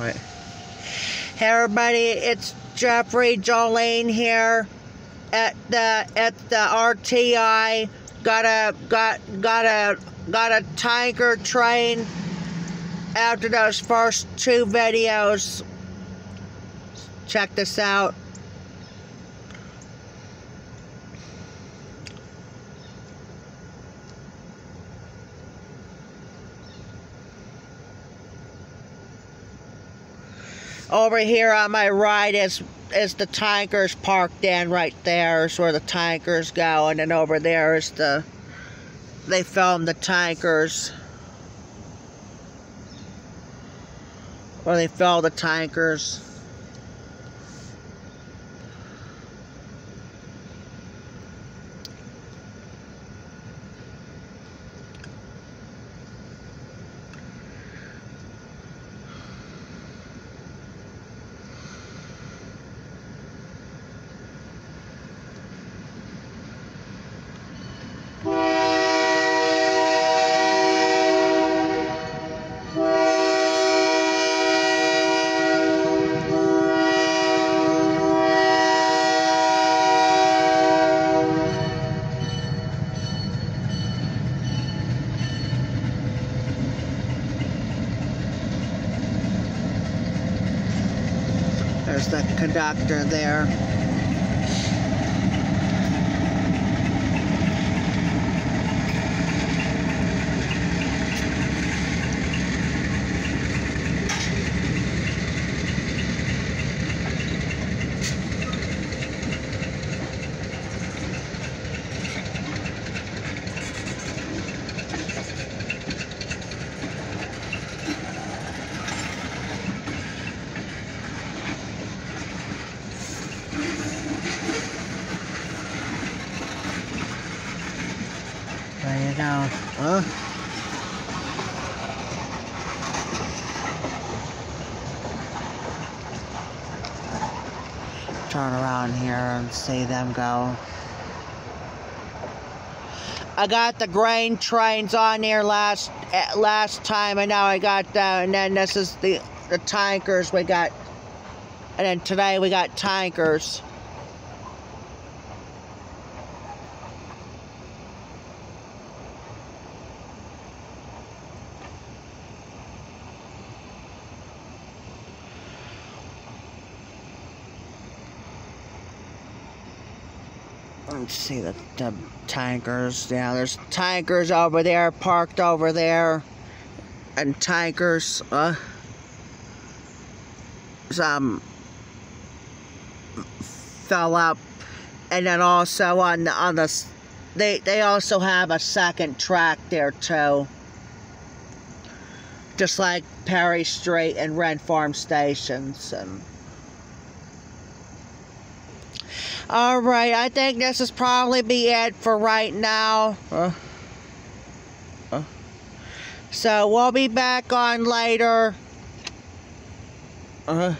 Right. Hey everybody, it's Jeffrey Jolene here at the at the RTI. Got a got got a got a tanker train after those first two videos. Check this out. Over here on my right is is the tankers parked in right there is where the tankers go. And then over there is the they film the tankers where they fill the tankers There's the conductor there. There you go. Huh? Turn around here and see them go. I got the grain trains on here last last time, and now I got the, and then this is the the tankers we got, and then today we got tankers. Let's see the, the tankers. Yeah, there's tankers over there, parked over there. And tankers, uh, some fell up. And then also on the, on the, they, they also have a second track there too. Just like Perry Street and Rynd Farm stations and All right, I think this is probably be it for right now. Uh, uh. So we'll be back on later. Uh,